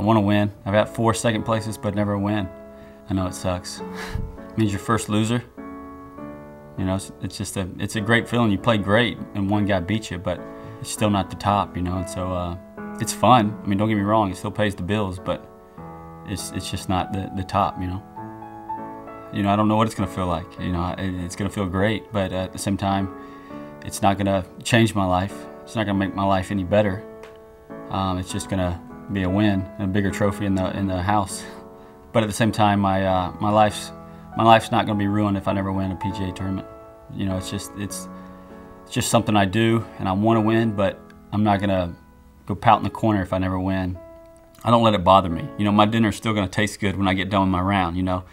I want to win. I've had four second places, but never win. I know it sucks. it means you're first loser. You know, it's, it's, just a it's a great feeling. You play great, and one guy beat you, but it's still not the top. You know, and so uh, it's fun. I mean, don't get me wrong, it still pays the bills, but it's it's just not the the top. You know. You know, I don't know what it's gonna feel like. You know, it's gonna feel great, but at the same time, it's not gonna change my life. It's not gonna make my life any better. Um, it's just gonna be a win a bigger trophy in the in the house. But at the same time, my uh, my life's my life's not gonna be ruined if I never win a PGA tournament. You know, it's just it's it's just something I do, and I want to win, but I'm not gonna go pout in the corner if I never win. I don't let it bother me. You know, my dinner's still gonna taste good when I get done with my round. You know,